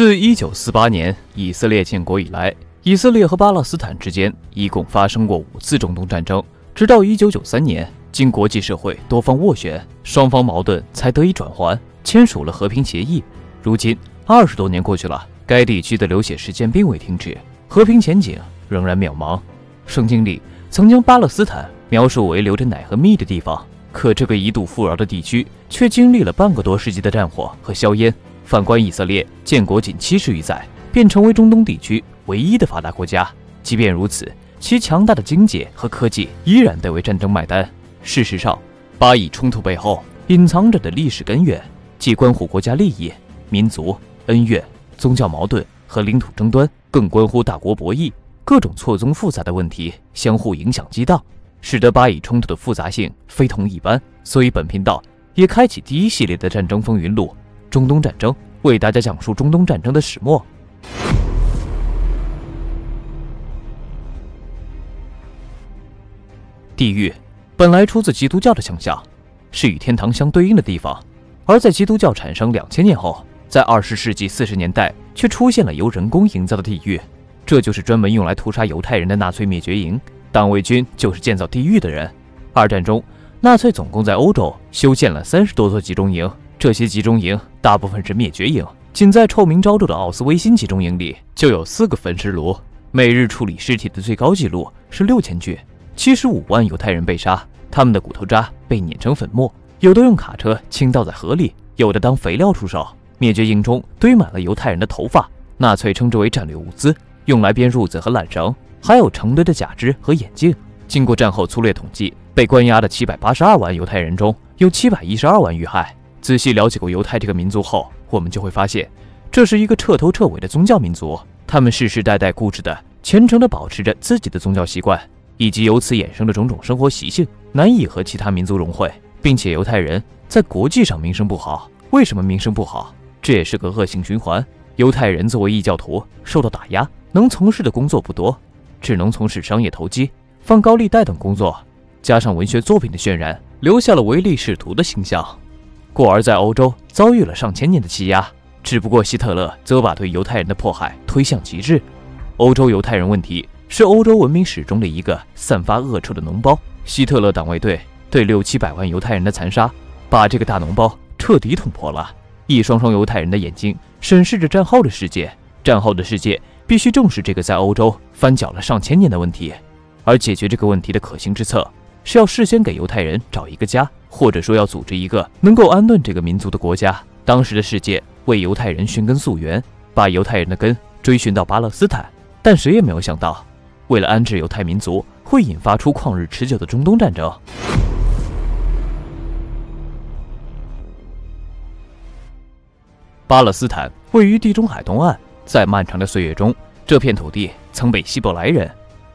自1948年以色列建国以来，以色列和巴勒斯坦之间一共发生过五次中东战争。直到1993年，经国际社会多方斡旋，双方矛盾才得以转圜，签署了和平协议。如今二十多年过去了，该地区的流血事件并未停止，和平前景仍然渺茫。圣经里曾将巴勒斯坦描述为流着奶和蜜的地方，可这个一度富饶的地区却经历了半个多世纪的战火和硝烟。反观以色列，建国仅七十余载，便成为中东地区唯一的发达国家。即便如此，其强大的经济和科技依然得为战争买单。事实上，巴以冲突背后隐藏着的历史根源，既关乎国家利益、民族恩怨、宗教矛盾和领土争端，更关乎大国博弈。各种错综复杂的问题相互影响激荡，使得巴以冲突的复杂性非同一般。所以，本频道也开启第一系列的战争风云录。中东战争为大家讲述中东战争的始末。地狱本来出自基督教的想象，是与天堂相对应的地方，而在基督教产生两千年后，在二十世纪四十年代却出现了由人工营造的地狱，这就是专门用来屠杀犹太人的纳粹灭绝营。党卫军就是建造地狱的人。二战中，纳粹总共在欧洲修建了三十多座集中营。这些集中营大部分是灭绝营，仅在臭名昭著的奥斯威辛集中营里就有四个焚尸炉，每日处理尸体的最高纪录是六千具，七十五万犹太人被杀，他们的骨头渣被碾成粉末，有的用卡车倾倒在河里，有的当肥料出售。灭绝营中堆满了犹太人的头发，纳粹称之为战略物资，用来编褥子和缆绳，还有成堆的假肢和眼镜。经过战后粗略统计，被关押的七百八十二万犹太人中有七百一十二万遇害。仔细了解过犹太这个民族后，我们就会发现，这是一个彻头彻尾的宗教民族。他们世世代代固执的、虔诚的保持着自己的宗教习惯，以及由此衍生的种种生活习性，难以和其他民族融汇。并且犹太人在国际上名声不好。为什么名声不好？这也是个恶性循环。犹太人作为异教徒受到打压，能从事的工作不多，只能从事商业投机、放高利贷等工作。加上文学作品的渲染，留下了唯利是图的形象。故而在欧洲遭遇了上千年的欺压，只不过希特勒则把对犹太人的迫害推向极致。欧洲犹太人问题是欧洲文明史中的一个散发恶臭的脓包。希特勒党卫队对六七百万犹太人的残杀，把这个大脓包彻底捅破了。一双双犹太人的眼睛审视着战后的世界，战后的世界必须正视这个在欧洲翻搅了上千年的问题，而解决这个问题的可行之策。是要事先给犹太人找一个家，或者说要组织一个能够安顿这个民族的国家。当时的世界为犹太人寻根溯源，把犹太人的根追寻到巴勒斯坦，但谁也没有想到，为了安置犹太民族，会引发出旷日持久的中东战争。巴勒斯坦位于地中海东岸，在漫长的岁月中，这片土地曾被希伯来人、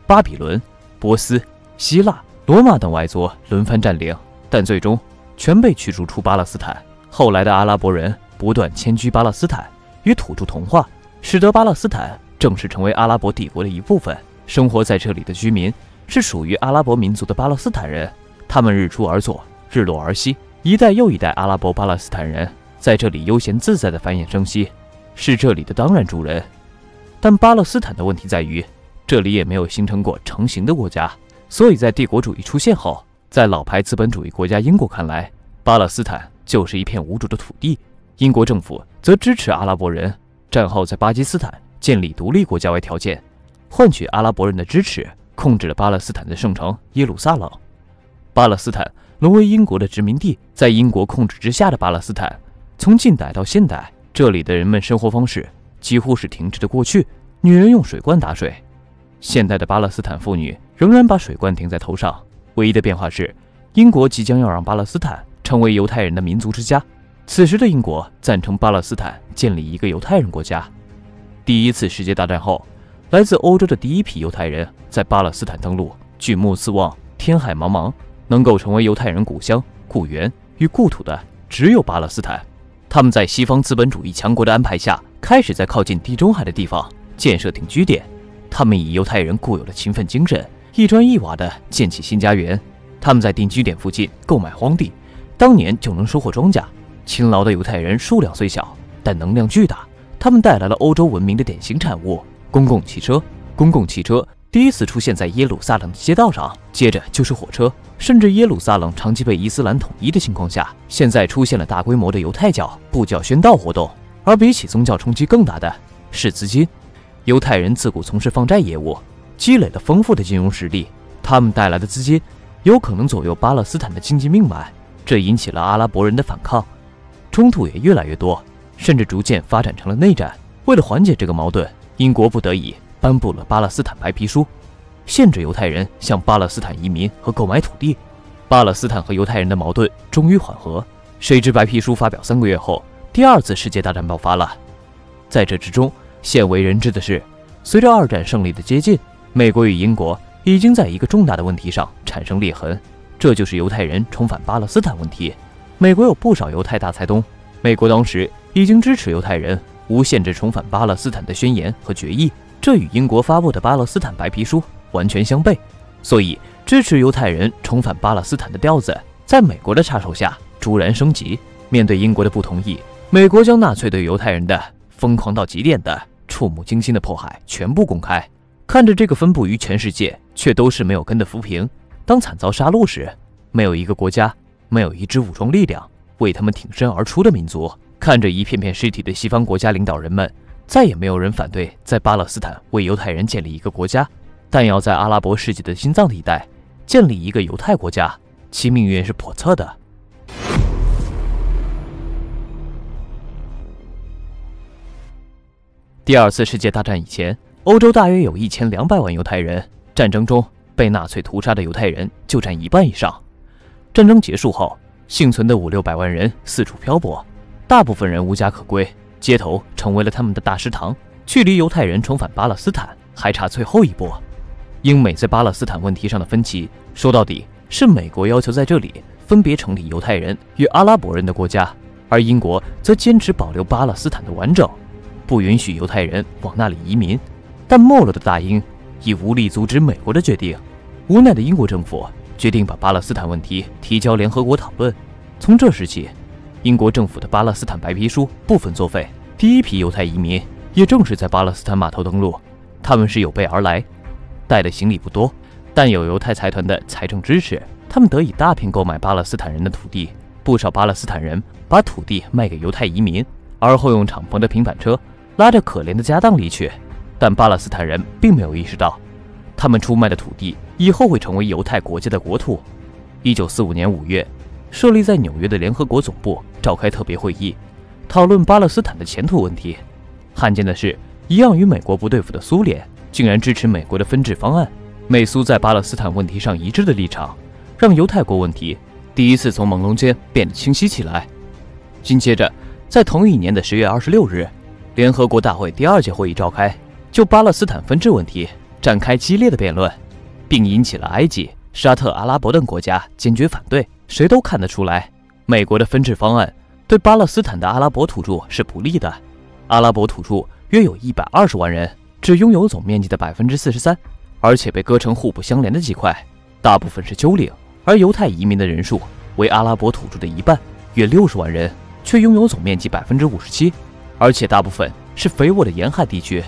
巴比伦、波斯、希腊。罗马等外族轮番占领，但最终全被驱逐出巴勒斯坦。后来的阿拉伯人不断迁居巴勒斯坦，与土著同化，使得巴勒斯坦正式成为阿拉伯帝国的一部分。生活在这里的居民是属于阿拉伯民族的巴勒斯坦人，他们日出而作，日落而息，一代又一代阿拉伯巴勒斯坦人在这里悠闲自在地繁衍生息，是这里的当然主人。但巴勒斯坦的问题在于，这里也没有形成过成型的国家。所以在帝国主义出现后，在老牌资本主义国家英国看来，巴勒斯坦就是一片无主的土地。英国政府则支持阿拉伯人战后在巴基斯坦建立独立国家为条件，换取阿拉伯人的支持，控制了巴勒斯坦的圣城耶路撒冷。巴勒斯坦沦为英国的殖民地，在英国控制之下的巴勒斯坦，从近代到现代，这里的人们生活方式几乎是停滞的过去。女人用水罐打水。现代的巴勒斯坦妇女仍然把水罐顶在头上，唯一的变化是，英国即将要让巴勒斯坦成为犹太人的民族之家。此时的英国赞成巴勒斯坦建立一个犹太人国家。第一次世界大战后，来自欧洲的第一批犹太人在巴勒斯坦登陆，举目四望，天海茫茫，能够成为犹太人故乡、故园与故土的只有巴勒斯坦。他们在西方资本主义强国的安排下，开始在靠近地中海的地方建设定居点。他们以犹太人固有的勤奋精神，一砖一瓦地建起新家园。他们在定居点附近购买荒地，当年就能收获庄稼。勤劳的犹太人数量虽小，但能量巨大。他们带来了欧洲文明的典型产物——公共汽车。公共汽车第一次出现在耶路撒冷的街道上，接着就是火车。甚至耶路撒冷长期被伊斯兰统一的情况下，现在出现了大规模的犹太教布教宣道活动。而比起宗教冲击更大的是资金。犹太人自古从事放债业务，积累了丰富的金融实力，他们带来的资金有可能左右巴勒斯坦的经济命脉，这引起了阿拉伯人的反抗，冲突也越来越多，甚至逐渐发展成了内战。为了缓解这个矛盾，英国不得已颁布了巴勒斯坦白皮书。限制犹太人向巴勒斯坦移民和购买土地，巴勒斯坦和犹太人的矛盾终于缓和。谁知白皮书发表三个月后，第二次世界大战爆发了。在这之中，鲜为人知的是，随着二战胜利的接近，美国与英国已经在一个重大的问题上产生裂痕，这就是犹太人重返巴勒斯坦问题。美国有不少犹太大财东，美国当时已经支持犹太人无限制重返巴勒斯坦的宣言和决议，这与英国发布的巴勒斯坦白皮书。完全相悖，所以支持犹太人重返巴勒斯坦的调子，在美国的插手下骤然升级。面对英国的不同意，美国将纳粹对犹太人的疯狂到极点的、触目惊心的迫害全部公开。看着这个分布于全世界却都是没有根的浮萍，当惨遭杀戮时，没有一个国家，没有一支武装力量为他们挺身而出的民族，看着一片片尸体的西方国家领导人们，再也没有人反对在巴勒斯坦为犹太人建立一个国家。但要在阿拉伯世界的心脏地带建立一个犹太国家，其命运是叵测的。第二次世界大战以前，欧洲大约有一千两百万犹太人。战争中被纳粹屠杀的犹太人就占一半以上。战争结束后，幸存的五六百万人四处漂泊，大部分人无家可归，街头成为了他们的大食堂。距离犹太人重返巴勒斯坦还差最后一步。英美在巴勒斯坦问题上的分歧，说到底是美国要求在这里分别成立犹太人与阿拉伯人的国家，而英国则坚持保留巴勒斯坦的完整，不允许犹太人往那里移民。但没落的大英已无力阻止美国的决定，无奈的英国政府决定把巴勒斯坦问题提交联合国讨论。从这时起，英国政府的巴勒斯坦白皮书部分作废，第一批犹太移民也正是在巴勒斯坦码头登陆，他们是有备而来。带的行李不多，但有犹太财团的财政支持，他们得以大片购买巴勒斯坦人的土地。不少巴勒斯坦人把土地卖给犹太移民，而后用敞篷的平板车拉着可怜的家当离去。但巴勒斯坦人并没有意识到，他们出卖的土地以后会成为犹太国家的国土。一九四五年五月，设立在纽约的联合国总部召开特别会议，讨论巴勒斯坦的前途问题。罕见的是，一样与美国不对付的苏联。竟然支持美国的分治方案，美苏在巴勒斯坦问题上一致的立场，让犹太国问题第一次从朦胧间变得清晰起来。紧接着，在同一年的十月二十六日，联合国大会第二届会议召开，就巴勒斯坦分治问题展开激烈的辩论，并引起了埃及、沙特阿拉伯等国家坚决反对。谁都看得出来，美国的分治方案对巴勒斯坦的阿拉伯土著是不利的。阿拉伯土著约有一百二十万人。只拥有总面积的百分之四十三，而且被割成互不相连的几块，大部分是丘陵。而犹太移民的人数为阿拉伯土著的一半，约六十万人，却拥有总面积百分之五十七，而且大部分是肥沃的沿海地区。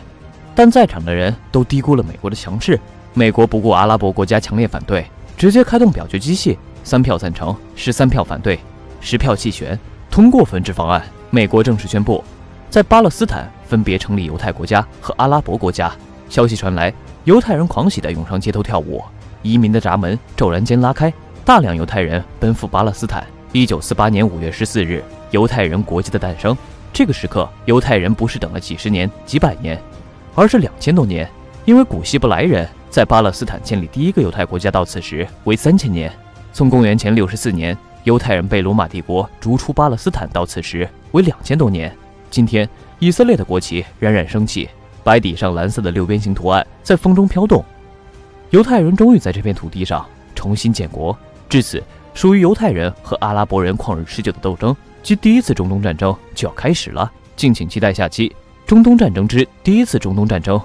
但在场的人都低估了美国的强势。美国不顾阿拉伯国家强烈反对，直接开动表决机器，三票赞成，十三票反对，十票弃权，通过分治方案。美国正式宣布。在巴勒斯坦分别成立犹太国家和阿拉伯国家。消息传来，犹太人狂喜地涌上街头跳舞，移民的闸门骤然间拉开，大量犹太人奔赴巴勒斯坦。一九四八年五月十四日，犹太人国家的诞生。这个时刻，犹太人不是等了几十年、几百年，而是两千多年。因为古希伯来人在巴勒斯坦建立第一个犹太国家到此时为三千年。从公元前六十四年犹太人被罗马帝国逐出巴勒斯坦到此时为两千多年。今天，以色列的国旗冉冉升起，白底上蓝色的六边形图案在风中飘动。犹太人终于在这片土地上重新建国。至此，属于犹太人和阿拉伯人旷日持久的斗争及第一次中东战争就要开始了。敬请期待下期《中东战争之第一次中东战争》